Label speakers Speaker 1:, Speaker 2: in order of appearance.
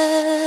Speaker 1: love.